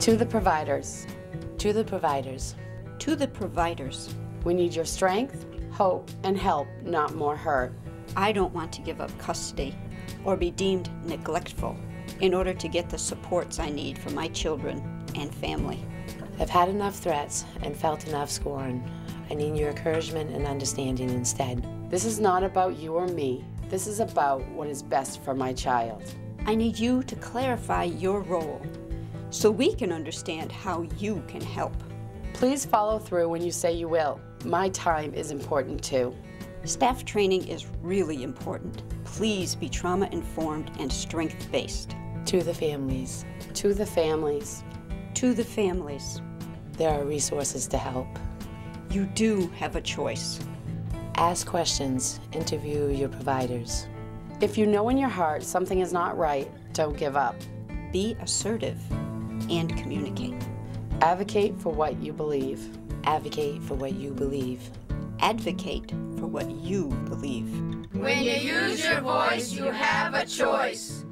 To the providers, To the providers, To the providers, we need your strength, hope, and help, not more hurt. I don't want to give up custody or be deemed neglectful in order to get the supports I need for my children and family. I've had enough threats and felt enough scorn. I need your encouragement and understanding instead. This is not about you or me. This is about what is best for my child. I need you to clarify your role so we can understand how you can help. Please follow through when you say you will. My time is important too. Staff training is really important. Please be trauma informed and strength based. To the families, To the families, To the families, there are resources to help. you do have a choice. Ask questions, interview your providers. if you know in your heart something is not right, don't give up. Be assertive and communicate. Advocate for what you believe. Advocate for what you believe. Advocate for what you believe. When you use your voice, you have a choice.